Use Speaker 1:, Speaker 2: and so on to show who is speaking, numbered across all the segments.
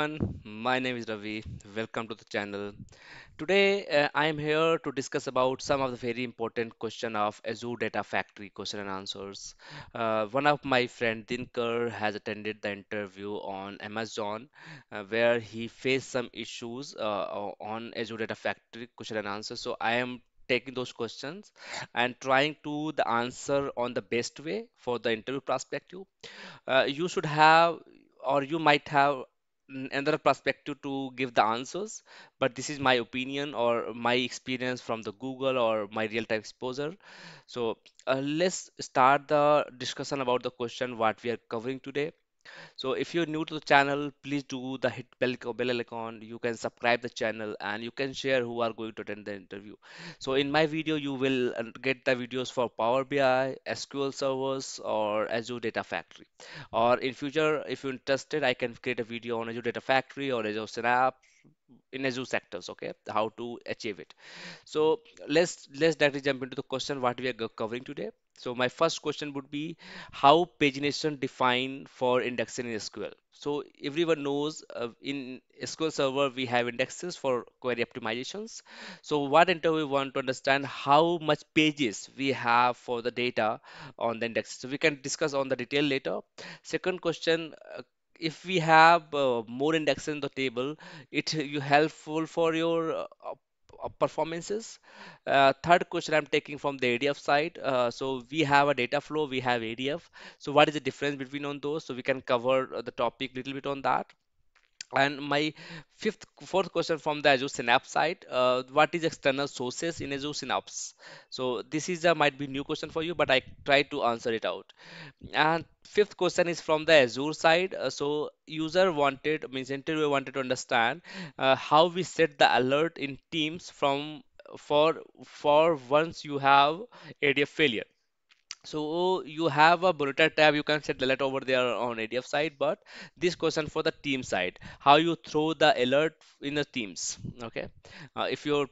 Speaker 1: everyone, my name is Ravi. Welcome to the channel. Today uh, I am here to discuss about some of the very important question of Azure Data Factory question and answers. Uh, one of my friend Dinkar has attended the interview on Amazon uh, where he faced some issues uh, on Azure Data Factory question and answers. So I am taking those questions and trying to the answer on the best way for the interview perspective uh, you should have or you might have another perspective to give the answers but this is my opinion or my experience from the google or my real time exposure. So uh, let's start the discussion about the question what we are covering today so if you're new to the channel, please do the hit bell, bell icon. You can subscribe the channel and you can share who are going to attend the interview. So in my video, you will uh, get the videos for Power BI, SQL servers, or Azure Data Factory. Or in future, if you're interested, I can create a video on Azure Data Factory or Azure Synapse in Azure sectors. Okay, how to achieve it. So let's let's directly jump into the question what we are covering today. So my first question would be how pagination defined for indexing in SQL. So everyone knows uh, in SQL Server we have indexes for query optimizations. So what interview want to understand how much pages we have for the data on the index. So we can discuss on the detail later. Second question. Uh, if we have uh, more indexes in the table, it you helpful for your uh, performances. Uh, third question I'm taking from the ADF side. Uh, so we have a data flow, we have ADF. So what is the difference between on those? So we can cover uh, the topic little bit on that. And my fifth, fourth question from the Azure Synapse side, uh, what is external sources in Azure Synapse? So this is a might be new question for you, but I try to answer it out. And fifth question is from the Azure side. Uh, so user wanted, means interviewer wanted to understand uh, how we set the alert in Teams from for for once you have ADF failure. So you have a monitor tab, you can set the alert over there on ADF side, but this question for the team side, how you throw the alert in the teams, okay? Uh, if your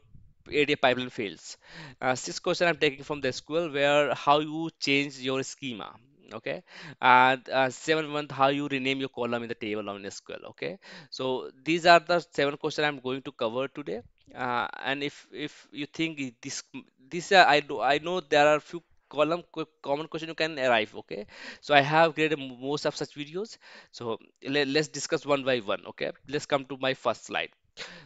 Speaker 1: ADF pipeline fails. Uh, sixth question I'm taking from the SQL where how you change your schema, okay? And uh, seven month how you rename your column in the table on SQL, okay? So these are the seven questions I'm going to cover today. Uh, and if if you think this this uh, I do I know there are few column common question you can arrive okay? So i have created most of such videos. So let, let's discuss one by one okay? Let's come to my first slide.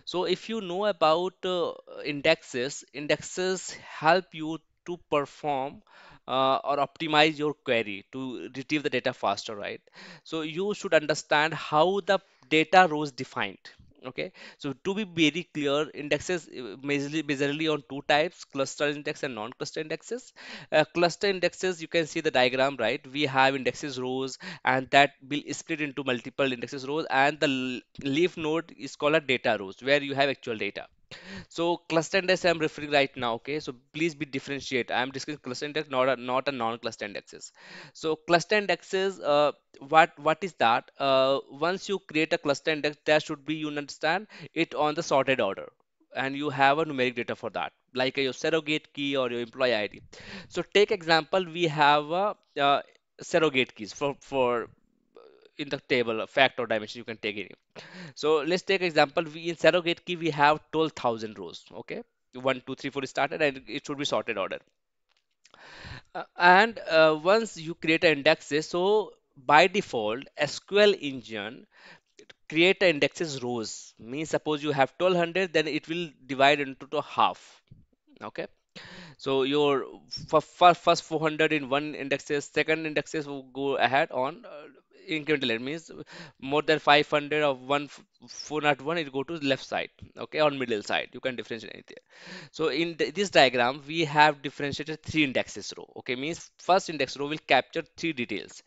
Speaker 1: So if you know about uh, indexes indexes help you to perform uh, or optimize your query to retrieve the data faster right? So you should understand how the data rows defined okay? So to be very clear indexes uh, majorly, majorly on two types cluster index and non-cluster indexes. Uh, cluster indexes you can see the diagram right? We have indexes rows and that will split into multiple indexes rows and the leaf node is called a data rows where you have actual data so cluster index I'm referring right now. Okay, so please be differentiate. I'm discussing cluster index, not a not a non-cluster indexes. So cluster indexes, uh, what what is that? Uh, once you create a cluster index, there should be you understand it on the sorted order, and you have a numeric data for that, like your surrogate key or your employee ID. So take example, we have a uh, surrogate keys for for in the table, fact or dimension you can take it. So let's take example. We in surrogate key we have 12,000 rows. Okay, one, two, three, four is started, and it should be sorted order. Uh, and uh, once you create an indexes, so by default, SQL engine create indexes rows. Means suppose you have 1200, then it will divide into to half. Okay. So your first first 400 in one indexes, second indexes will go ahead on uh, incremental. Means more than 500 of one f- 401 it go to left side, okay, on middle side. You can differentiate anything. So in th- this diagram, we have differentiated three indexes row. Okay, means first index row will capture three details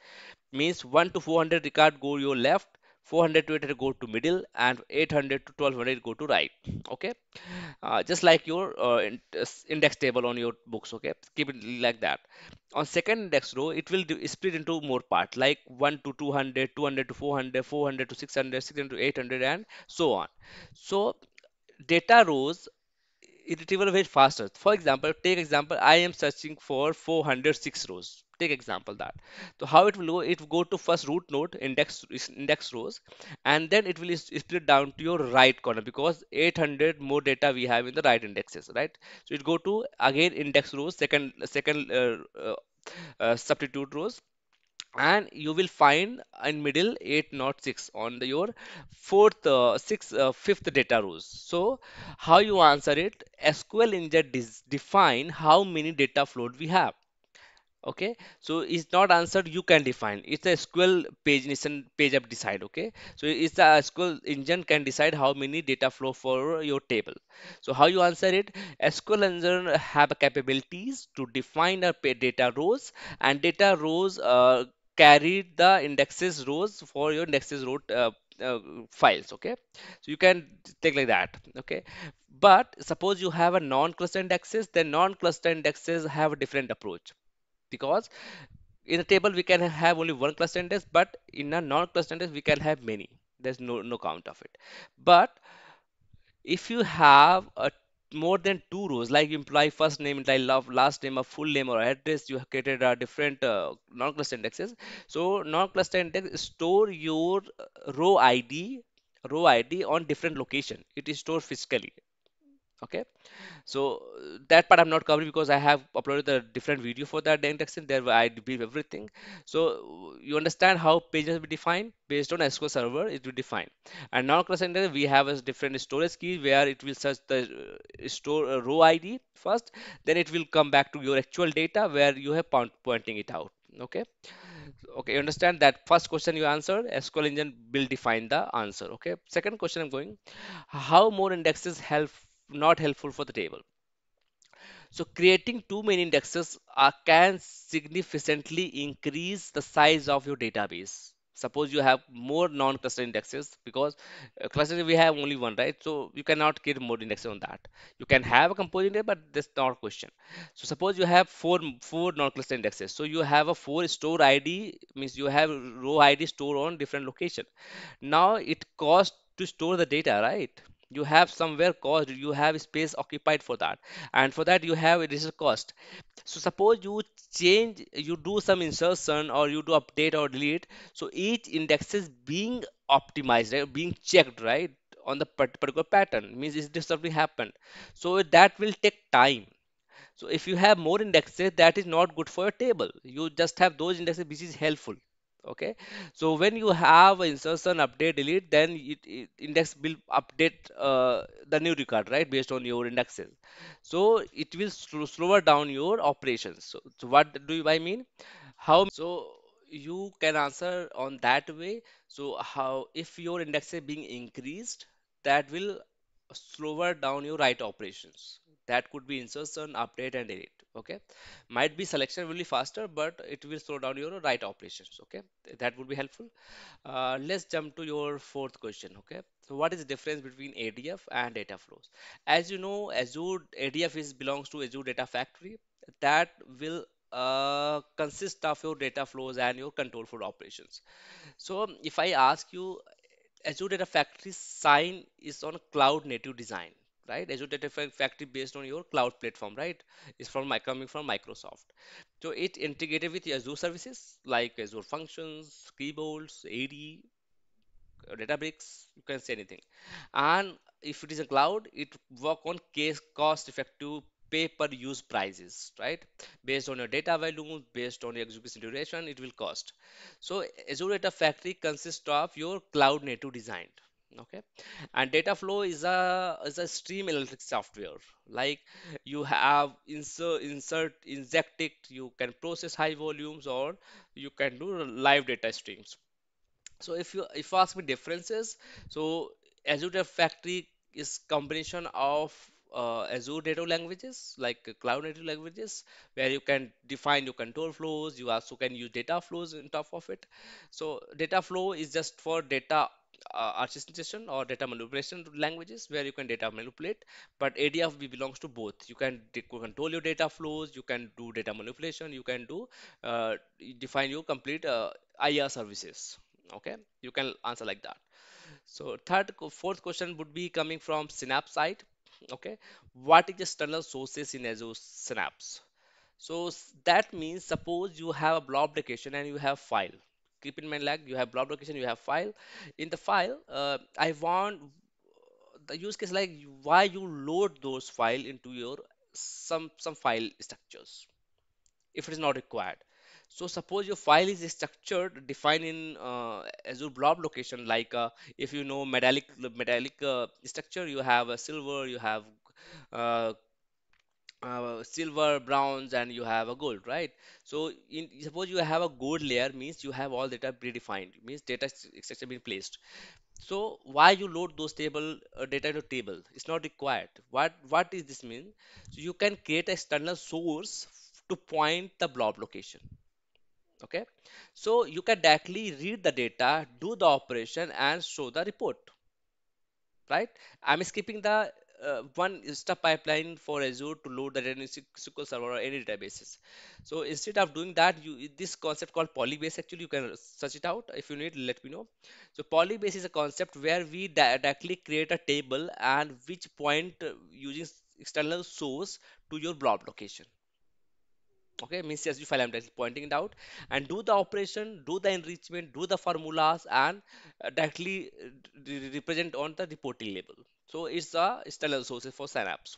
Speaker 1: means 1 to 400 record go your left 400 to 800 go to middle and 800 to 1200 go to right okay? Uh, just like your uh, index table on your books okay? Keep it like that. On second index row it will do, split into more part like 1 to 200 200 to 400 400 to 600 600 to 800 and so on. So data rows it retrieval very faster for example take example i am searching for 406 rows take example that. So how it will go it will go to first root node index index rows and then it will split down to your right corner because 800 more data we have in the right indexes right? So it go to again index rows second second uh, uh, uh, substitute rows and you will find in middle 8 not 6 on the, your fourth uh, sixth uh, fifth data rows. So how you answer it? Sql engine define how many data float we have okay? So it's not answered you can define. It's a sql page listen page up decide okay? So it's a sql engine can decide how many data flow for your table. So how you answer it? Sql engine have capabilities to define a data rows and data rows uh, carry the indexes rows for your indexes row uh, uh, files okay? So you can take like that okay? But suppose you have a non-cluster indexes then non-cluster indexes have a different approach because in a table we can have only one cluster index but in a non-cluster index we can have many. There's no no count of it. But if you have a more than two rows like imply first name imply love last name a full name or address you have created a different uh, non-cluster indexes. So non-cluster index store your uh, row id row id on different location. It is stored physically okay so that part I'm not covering because I have uploaded a different video for that indexing there I brief everything. So you understand how pages will be defined based on SQL Server it will define. And now class index we have a different storage key where it will search the uh, store uh, row ID first, then it will come back to your actual data where you have point, pointing it out. Okay. Okay, you understand that first question you answered, SQL engine will define the answer. Okay. Second question I'm going, how more indexes help not helpful for the table? So creating too many indexes uh, can significantly increase the size of your database. Suppose you have more non-cluster indexes because uh, cluster we have only one, right? So you cannot create more indexes on that. You can have a composite index, but that's not a question. So suppose you have four four non-cluster indexes. So you have a four store ID means you have row ID store on different location. Now it costs to store the data, right? You have somewhere cost, you have space occupied for that, and for that you have additional cost. So suppose you change, you do some insertion or you do update or delete. So each index is being optimized, right? Being checked, right? On the particular pattern means is this something happened. So that will take time. So if you have more indexes, that is not good for your table. You just have those indexes which is helpful. Okay. So when you have insertion, update, delete, then it, it index will update uh, the new record, right, based on your indexes. So it will sl slower down your operations. So, so what do you I mean? How so you can answer on that way. So how if your index is being increased, that will slower down your write operations. That could be insertion, update, and delete. Okay, might be selection will be faster, but it will slow down your write operations. Okay, that would be helpful. Uh, let's jump to your fourth question. Okay, so what is the difference between ADF and data flows? As you know, Azure ADF is belongs to Azure Data Factory. That will uh, consist of your data flows and your control flow operations. So if I ask you Azure Data Factory sign is on cloud native design, right? Azure Data Factory based on your cloud platform, right? Is from my coming from Microsoft. So it integrated with Azure services like Azure Functions, Key Vaults, AD, Databricks, you can say anything. And if it is a cloud, it work on case cost effective pay per use prices, right? Based on your data volume, based on your execution duration, it will cost. So Azure Data Factory consists of your cloud native design. Okay, and data flow is a is a stream analytics software. Like you have insert insert inject it, you can process high volumes or you can do live data streams so if you if you ask me differences, so Azure Data Factory is combination of uh, Azure data languages like cloud native languages where you can define your control flows. You also can use data flows on top of it. So data flow is just for data uh, or data manipulation languages where you can data manipulate. But ADF belongs to both. You can control your data flows. You can do data manipulation. You can do uh, define your complete uh, IR services okay you can answer like that so third fourth question would be coming from synapse side okay what is the external sources in azure synapse So that means suppose you have a blob application and you have file. Keep in mind like you have blob location you have file. In the file, uh, I want the use case like why you load those file into your some some file structures if it is not required. So suppose your file is structured defined in uh, Azure blob location like uh, if you know metallic metallic uh, structure you have a silver you have uh, silver, bronze, and you have a gold, right? So in suppose you have a gold layer means you have all data predefined, means data structure being placed. So why you load those table uh, data into table? It's not required. What what is this mean? So you can create a external source to point the blob location. Okay, so you can directly read the data, do the operation, and show the report right? I'm skipping the uh, one step pipeline for Azure to load the SQL Server or any databases. So instead of doing that, you this concept called Polybase actually you can search it out if you need. Let me know. So Polybase is a concept where we directly create a table and which point uh, using external source to your blob location okay means CSV file I'm just pointing it out and do the operation do the enrichment do the formulas and uh, directly uh, represent on the reporting label so it's a external sources for Synapse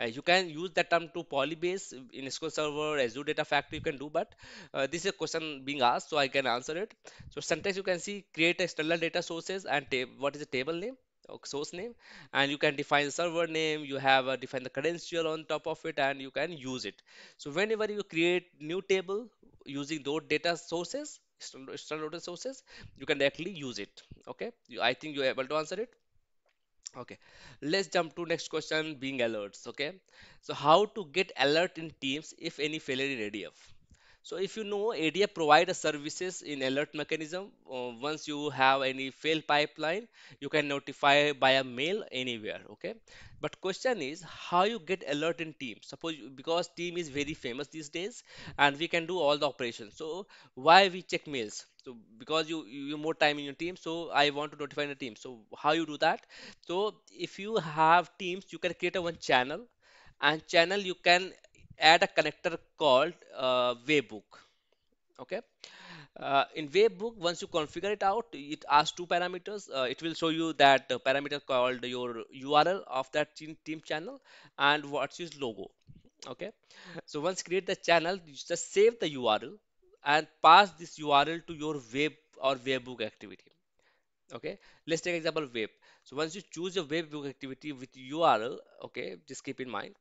Speaker 1: uh, you can use that term to Polybase in SQL Server, Azure Data Factory, you can do, but uh, this is a question being asked, so I can answer it. So sometimes you can see create a external data sources and what is the table name, or source name, and you can define the server name, you have uh, define the credential on top of it, and you can use it. So whenever you create new table using those data sources, external data sources, you can directly use it. Okay, you, I think you're able to answer it. Okay, let's jump to next question being alerts. Okay, so how to get alert in Teams if any failure in ADF? So if you know ADF provide a services in alert mechanism, uh, once you have any fail pipeline, you can notify by a mail anywhere. Okay, but question is how you get alert in Teams. Suppose because Team is very famous these days, and we can do all the operations. So why we check mails? So because you you more time in your team, so I want to notify the team. So how you do that? So if you have teams, you can create a one channel, and channel you can add a connector called uh, webhook. Okay. Uh, in webhook, once you configure it out, it asks two parameters. Uh, it will show you that uh, parameter called your URL of that team, team channel and what's its logo. Okay. So once create the channel, you just save the URL and pass this URL to your web or webhook activity. Okay? Let's take example web. So once you choose your webhook activity with url okay just keep in mind.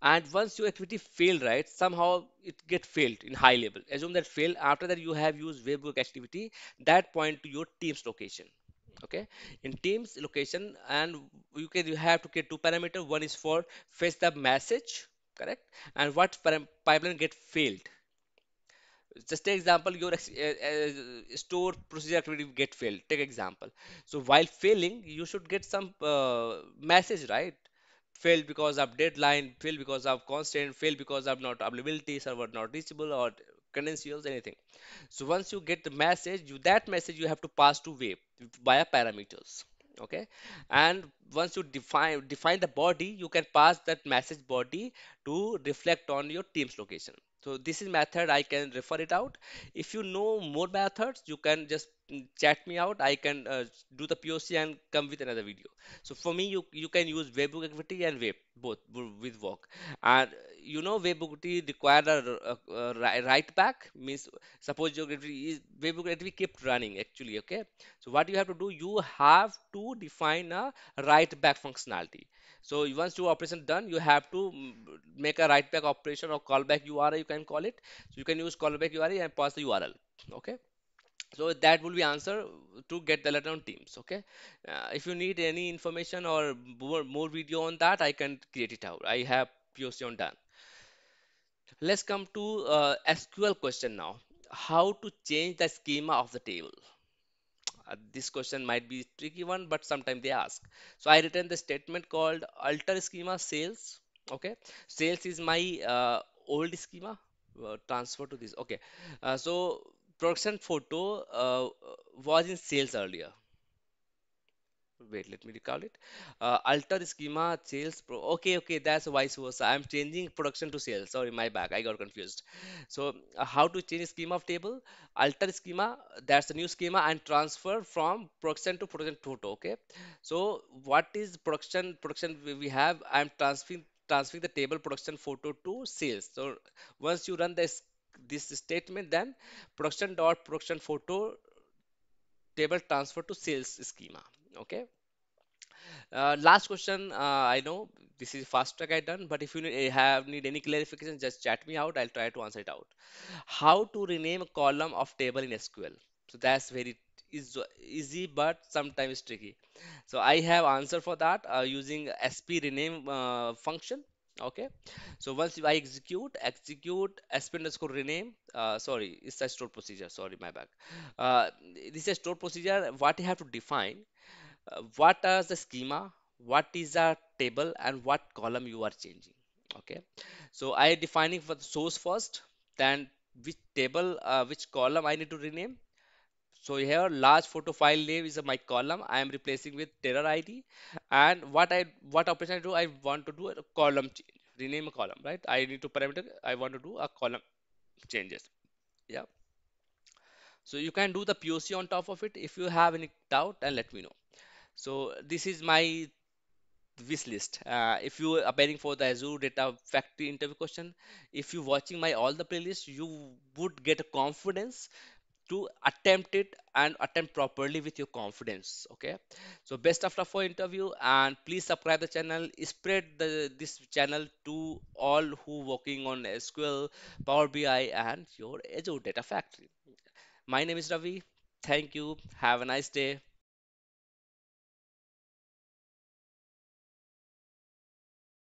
Speaker 1: And once your activity failed right somehow it get failed in high level. Assume that failed after that you have used webhook activity that point to your team's location. Okay? In teams location and you can you have to get two parameter. One is for fetch the message correct? And what pipeline get failed just take example your uh, store procedure activity get failed. Take example. So while failing you should get some uh, message right? Failed because of deadline failed because of constant failed because of not availability server not reachable or credentials anything. So once you get the message you that message you have to pass to web via parameters okay? And once you define define the body you can pass that message body to reflect on your team's location so this is method i can refer it out. If you know more methods you can just chat me out i can uh, do the poc and come with another video. So for me you you can use webhook activity and web both with work. And you know webhook activity require a, a, a write back means suppose your is webhook activity kept running actually okay? So what you have to do you have to define a write back functionality. So once your operation done you have to mm, make a write back operation or callback url you can call it. So you can use callback url and pass the url okay so that will be answer to get the letter on teams okay? Uh, if you need any information or more, more video on that i can create it out. I have poc on done. Let's come to uh, sql question now. How to change the schema of the table? Uh, this question might be tricky one but sometimes they ask. So i written the statement called alter schema sales okay? Sales is my uh, old schema uh, transfer to this okay? Uh, so production photo uh, was in sales earlier Wait, let me recall it. Uh, alter schema, sales pro. Okay, okay, that's vice versa. I'm changing production to sales. Sorry, my back I got confused. So, uh, how to change schema of table? Alter schema, that's the new schema, and transfer from production to production photo. Okay. So, what is production? Production we have. I'm transferring transferring the table production photo to sales. So, once you run this this statement, then production dot production photo table transfer to sales schema. Okay. Uh, last question. Uh, I know this is fast track I done, but if you have need any clarification, just chat me out. I'll try to answer it out. How to rename a column of table in SQL? So that's very is easy, but sometimes tricky. So I have answer for that uh, using sp rename uh, function. Okay. So once I execute, execute sp underscore rename. Uh, sorry, it's a stored procedure. Sorry, my bad. Uh, this is a stored procedure. What you have to define uh, what is the schema what is the table and what column you are changing okay so i defining for the source first then which table uh, which column i need to rename so here large photo file name is my column. I am replacing with terror id and what i what operation i do i want to do a column change rename a column right? I need to parameter i want to do a column changes. Yeah. So you can do the poc on top of it if you have any doubt and let me know. So this is my wish list. Uh, if you are preparing for the Azure Data Factory interview question, if you watching my all the playlists, you would get a confidence to attempt it and attempt properly with your confidence. Okay. So best of luck for interview and please subscribe the channel. Spread the this channel to all who working on SQL, Power BI, and your Azure Data Factory. My name is Ravi. Thank you. Have a nice day.